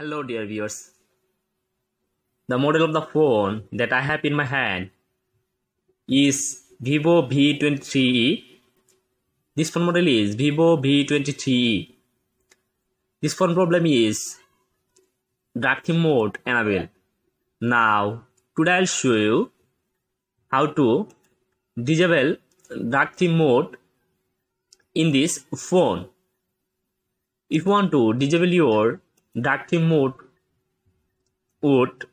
Hello dear viewers. The model of the phone that I have in my hand is Vivo V23e. This phone model is Vivo V23e. This phone problem is dark theme mode enabled. Now today I'll show you how to disable dark theme mode in this phone. If you want to disable your theme mode would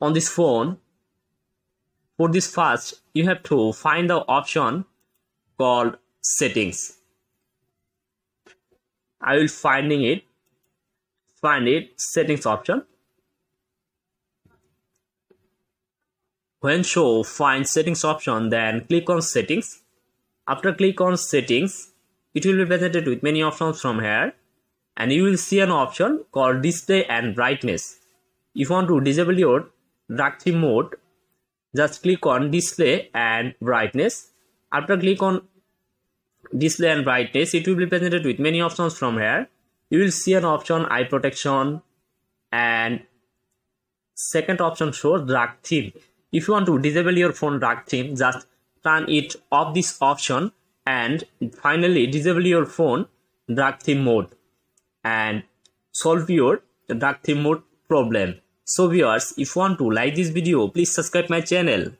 on this phone for this first you have to find the option called settings. I will finding it find it settings option. When show find settings option then click on settings. After click on settings it will be presented with many options from here and you will see an option called display and brightness. If you want to disable your dark theme mode, just click on display and brightness. After click on display and brightness, it will be presented with many options from here. You will see an option eye protection and second option shows dark theme. If you want to disable your phone dark theme, just turn it off this option and finally disable your phone dark theme mode and solve your dark theme mode problem. So viewers, if you want to like this video, please subscribe my channel.